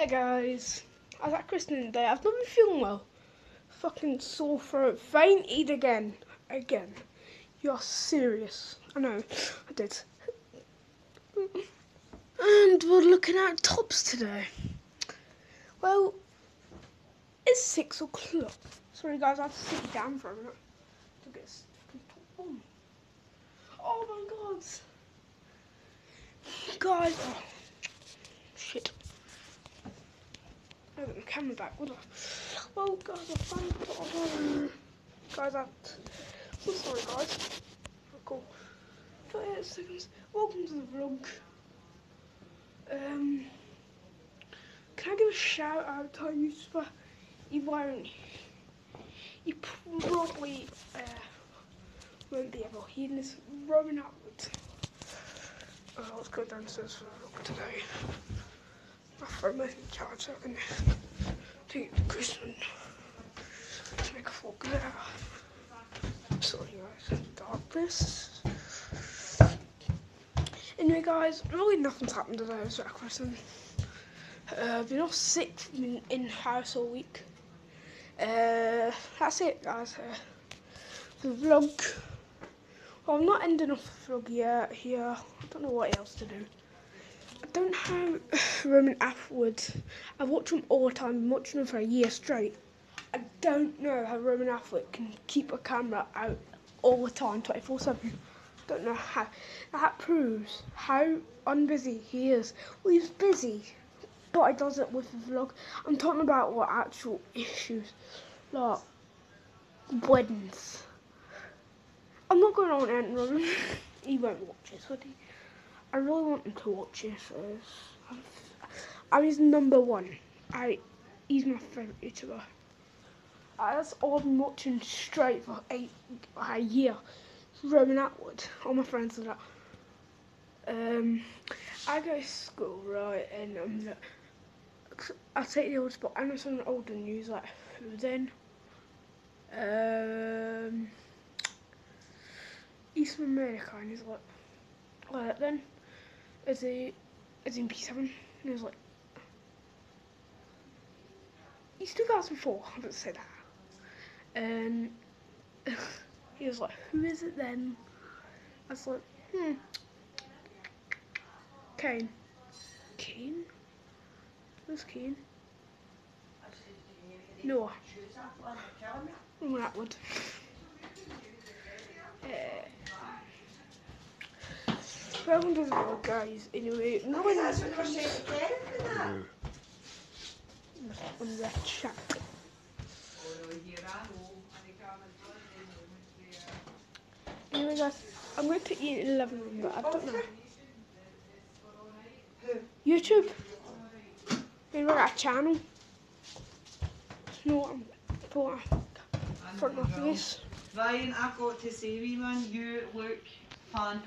Hey guys, I was at christening today. I've not been feeling well. Fucking sore throat. Fainted again. Again. You're serious. I know. I did. And we're looking at tops today. Well, it's six o'clock. Sorry guys, I have to sit down for a minute to get. Oh my god. Guys, oh, I got my camera back, would I? Well, guys, I found oh, Guys, I... I'm sorry, guys. Oh, cool. 38 seconds. Welcome to the vlog. Um, can I give a shout out to for you won't, you probably uh, won't be able hear this roaming outwards. Oh, let's go downstairs for a look today. Is in charge, so I can take to Christmas to make a vlog there. Sorry guys, darkness. Anyway guys, really nothing's happened today, I was at Christmas. Uh, been off sick, been in house all week. Uh, that's it guys. Uh, the vlog. Well, I'm not ending off the vlog yet here. I don't know what else to do. I don't have Roman Atwood. I've watched them all the time, I'm watching them for a year straight. I don't know how Roman Atwood can keep a camera out all the time, 24 7. Don't know how. That proves how unbusy he is. Well, he's busy, but he does it with the vlog. I'm talking about what actual issues, like weddings. I'm not going on Ant Roman. he won't watch this, would he? I really want him to watch this. I'm his number one. I, he's my favourite YouTuber. That's all I've been watching straight for eight, a year. Roman Atwood. All my friends are that. Um, I go to school, right, and um, I take the old spot. I know some older news, like who then? Um, Eastern America, and he's like, like then, he, is he in P7? And he's like, he's 2004, I didn't say that. And he was like, who is it then? I was like, hmm, Kane. Kane? Who's Kane? Noah. Roman Atwood. Welcome to the vlog, guys. Anyway, no one has on the chat. Anyway, guys, I'm going to eat at 11 but I don't know. YouTube. Maybe I got a channel. No, I'm for front of my face. Ryan, I've got to say, wee man, you look fantastic.